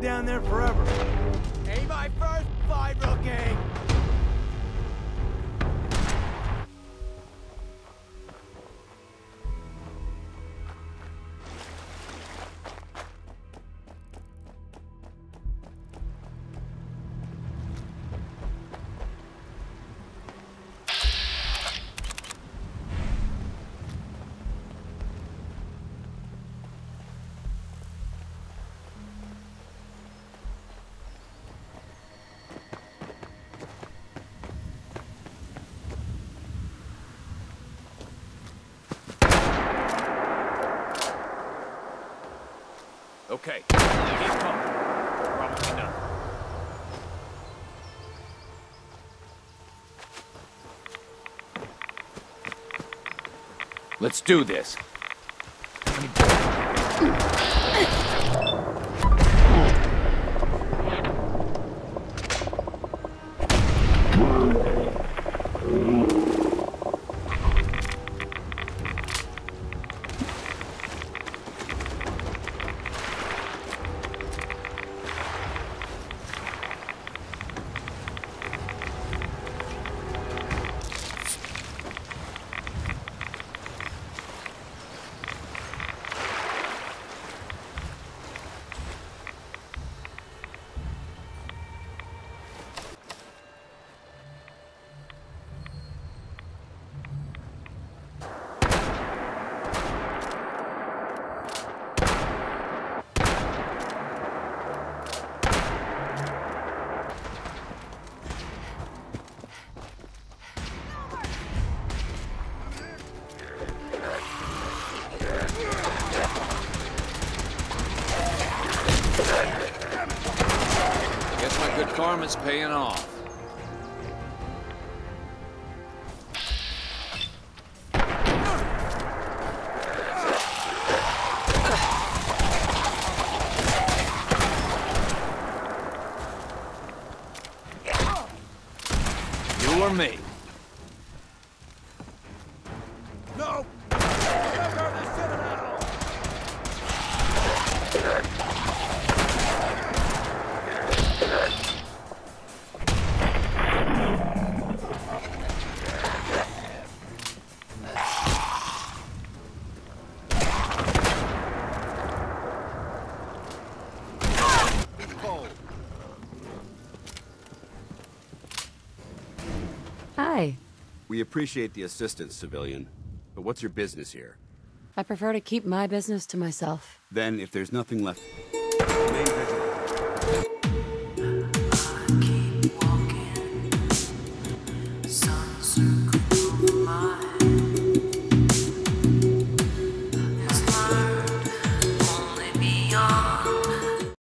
down there forever. Ain't my first fight, rookie! Okay, keep coming. Probably not. Let's do this. Karma's paying off. You or me? No! We appreciate the assistance, civilian. But what's your business here? I prefer to keep my business to myself. Then, if there's nothing left... Walking, sun my